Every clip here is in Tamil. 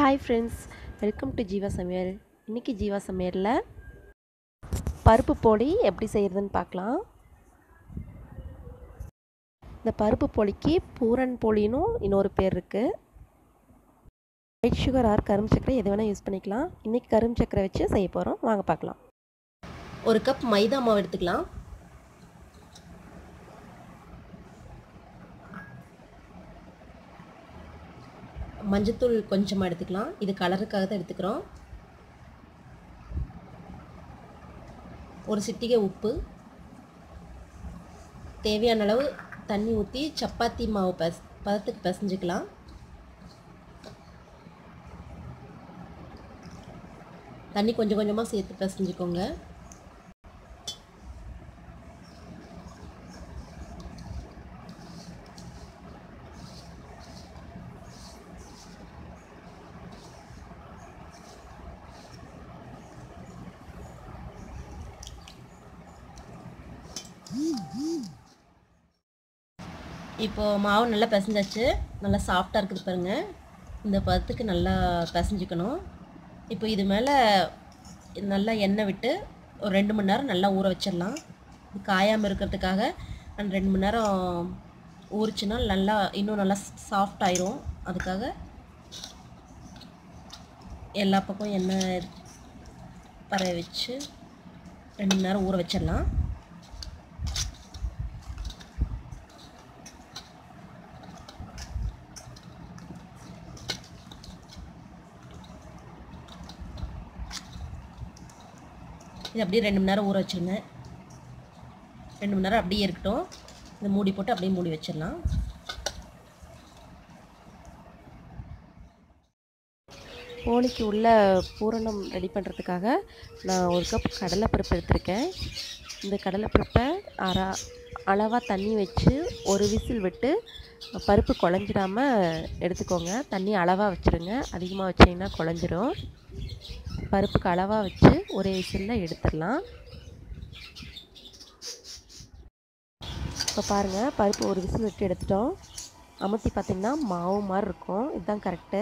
Hi friends welcome to Jeeva சமையல் இன்றைக்கி ஜீவா சமையலில் பருப்பு போலி எப்படி செய்கிறதுன்னு பார்க்கலாம். இந்த பருப்பு போலிக்கு பூரன் போலினும் இன்னொரு பேர் இருக்குது ஒயிட் சுகர் ஆர் கரும்பு சக்கரை எது வேணால் யூஸ் பண்ணிக்கலாம். இன்றைக்கி கரும்பு சக்கரை வச்சு செய்ய போகிறோம் வாங்க பார்க்கலாம். ஒரு கப் மைதா மாவு எடுத்துக்கலாம். மஞ்சத்தூள் கொஞ்சமாக எடுத்துக்கலாம். இது கலருக்காக தான் எடுத்துக்கிறோம். ஒரு சிட்டிகை உப்பு. தேவையான அளவு தண்ணி ஊற்றி சப்பாத்தி மாவு பஸ் பதத்துக்கு பசைஞ்சிக்கலாம். தண்ணி கொஞ்சம் கொஞ்சமாக சேர்த்து பிசைஞ்சுக்கோங்க. இப்போது மாவு நல்லா பிசைஞ்சாச்சு. நல்லா சாஃப்டாக இருக்குது பாருங்கள் இந்த பதத்துக்கு நல்லா பிசைஞ்சிக்கணும். இப்போ இது மேலே நல்லா எண்ணெய் விட்டு ஒரு ரெண்டு மணி நேரம் நல்லா ஊற வச்சிடலாம். இது காயாமல் இருக்கிறதுக்காக நான் ரெண்டு மணி நேரம் ஊறிச்சுன்னா நல்லா இன்னும் நல்லா சாஃப்ட் ஆயிரும். அதுக்காக எல்லா பக்கம் எண்ணெய் பரவ வச்சு ரெண்டு மணி நேரம் ஊற வச்சிடலாம். இது அப்படியே ரெண்டு மணி நேரம் ஊற வச்சுருங்க. ரெண்டு மணி நேரம் அப்படியே இருக்கட்டும். இதை மூடி போட்டு அப்படியே மூடி வச்சிடலாம். போலிக்கு உள்ள பூரணம் ரெடி பண்ணுறதுக்காக நான் ஒரு கப் கடலைப்பருப்பு எடுத்திருக்கேன். இந்த கடலைப்பருப்பை அரை அளவாக தண்ணி வச்சு ஒரு விசில் விட்டு பருப்பு குழஞ்சிடாமல் எடுத்துக்கோங்க. தண்ணி அளவாக வச்சுருங்க. அதிகமாக வச்சிங்கன்னா குழஞ்சிரும். பருப்புக்கு அளவாக வச்சு ஒரே விசிலில் எடுத்துடலாம். இப்போ பாருங்கள் பருப்பு ஒரு விசில் விட்டு எடுத்துட்டோம். அமுத்தி பார்த்திங்கன்னா மாவு மாதிரி இருக்கும். இதுதான் கரெக்டு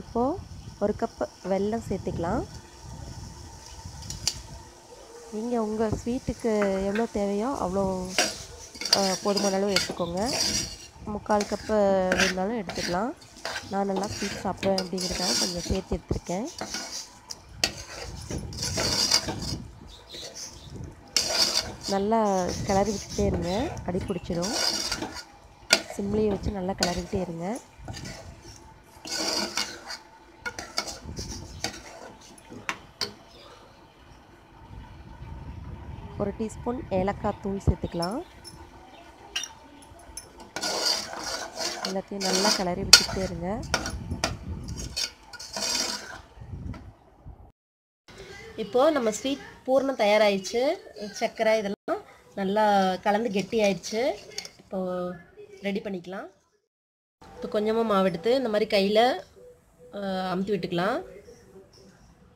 இப்போது ஒரு கப் வெல்லம் சேர்த்துக்கலாம். நீங்கள் உங்கள் ஸ்வீட்டுக்கு எவ்வளோ தேவையோ அவ்வளோ போதுமான அளவு எடுத்துக்கோங்க. முக்கால் கப்பு வேணுனாலும் எடுத்துக்கலாம். நான் நல்லா ஸ்வீட் சாப்பிடுவேன் அப்படிங்கிறதுக்காக கொஞ்சம் சேர்த்து எடுத்துருக்கேன். நல்லா கிளறி விட்டுட்டே இருங்க. அடி பிடிச்சிடும். சிம்லியை வச்சு நல்லா கிளறிக்கிட்டே இருங்க. ஒரு டீஸ்பூன் ஏலக்காய் தூள் சேர்த்துக்கலாம். எல்லாத்தையும் நல்லா கிளறி விட்டுக்கிட்டே இருங்க. இப்போது நம்ம ஸ்வீட் பூர்ணம் தயாராகிடுச்சு சர்க்கரை இதெல்லாம் நல்லா கலந்து கெட்டி ஆயிடுச்சு இப்போது ரெடி பண்ணிக்கலாம். இப்போ கொஞ்சமாக மாவு எடுத்து இந்த மாதிரி கையில் அமுத்தி விட்டுக்கலாம்.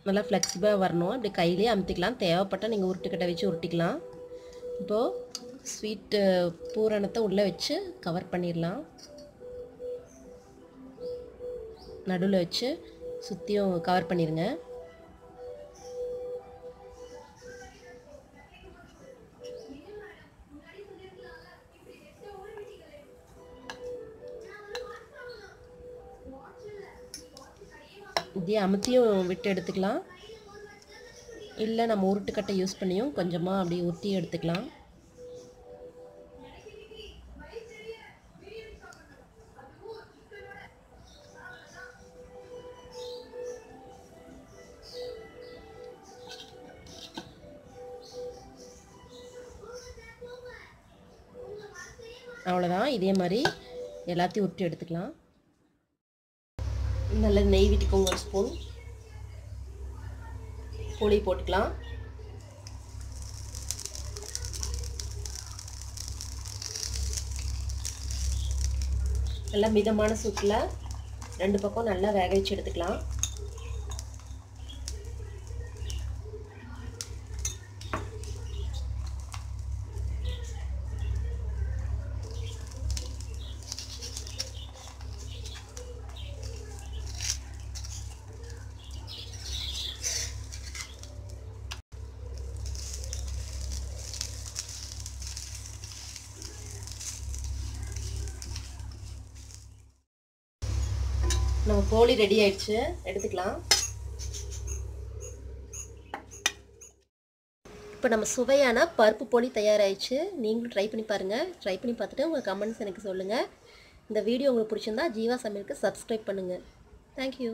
நல்லா ஃப்ளெக்சிபிளாக வரணும். இப்படி கையிலே அமுத்திக்கலாம். தேவைப்பட்டால் நீங்கள் உருட்டுக்கட்டை வச்சு உருட்டிக்கலாம். இப்போது ஸ்வீட்டு பூரணத்தை உள்ளே வச்சு கவர் பண்ணிடலாம். நடுவில் வச்சு சுற்றியும் கவர் பண்ணிடுங்க இதே அமுத்தியும் விட்டு எடுத்துக்கலாம். இல்லை நம்ம உருட்டுக்கட்டை யூஸ் பண்ணியும் கொஞ்சமாக அப்படியே உருட்டி எடுத்துக்கலாம். அவ்வளோதான் இதே மாதிரி எல்லாத்தையும் உருட்டி எடுத்துக்கலாம். நல்ல நெய் விட்டுக்கோங்க ஒரு ஸ்பூன் புளி போட்டுக்கலாம். நல்லா மிதமான சூட்டில் ரெண்டு பக்கம் நல்லா வேக வச்சு எடுத்துக்கலாம். நம்ம கோழி ரெடி ஆயிடுச்சு. எடுத்துக்கலாம். இப்போ நம்ம சுவையான பருப்பு போலி தயாராகிடுச்சு நீங்களும் ட்ரை பண்ணி பாருங்கள் ட்ரை பண்ணி பார்த்துட்டு உங்கள் கமெண்ட்ஸ் எனக்கு சொல்லுங்கள் இந்த வீடியோ உங்களுக்கு பிடிச்சிருந்தா ஜீவா சமையலுக்கு சப்ஸ்கிரைப் பண்ணுங்கள் தேங்க்யூ